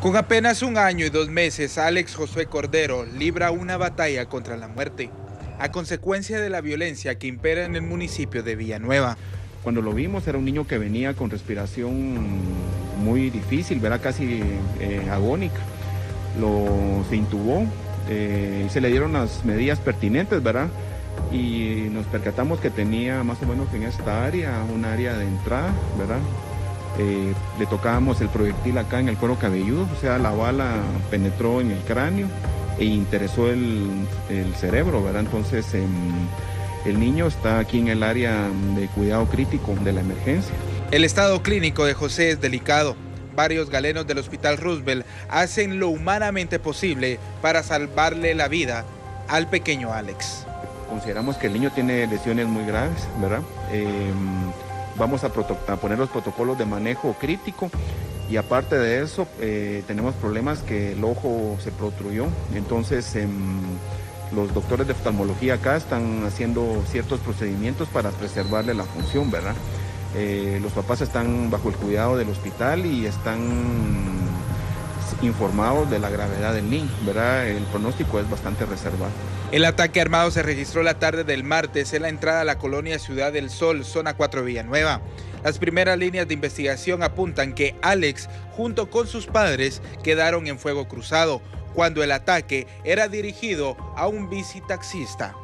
Con apenas un año y dos meses, Alex Josué Cordero libra una batalla contra la muerte, a consecuencia de la violencia que impera en el municipio de Villanueva. Cuando lo vimos era un niño que venía con respiración muy difícil, ¿verdad? casi eh, agónica. Lo, se intubó, eh, se le dieron las medidas pertinentes, ¿verdad? Y nos percatamos que tenía más o menos en esta área, un área de entrada, ¿verdad? Eh, le tocábamos el proyectil acá en el cuero cabelludo, o sea, la bala penetró en el cráneo e interesó el, cerebro, ¿verdad? Entonces em, el niño está aquí en el área de cuidado crítico de la emergencia. El estado clínico de José es delicado. Varios galenos del Hospital Roosevelt hacen lo humanamente posible para salvarle la vida al pequeño Alex. Consideramos que el niño tiene lesiones muy graves, ¿verdad? Em, vamos a, poner los protocolos de manejo crítico y aparte de eso eh, tenemos problemas que el ojo se protruyó, entonces em, los doctores de oftalmología acá están haciendo ciertos procedimientos para preservarle la función, ¿verdad? Eh, los papás están bajo el cuidado del hospital y están informados de la gravedad del niño, ¿verdad? El pronóstico es bastante reservado. El ataque armado se registró la tarde del martes en la entrada a la colonia Ciudad del Sol, zona 4 Villanueva. Las primeras líneas de investigación apuntan que Alex, junto con sus padres, quedaron en fuego cruzado cuando el ataque era dirigido a un bicitaxista.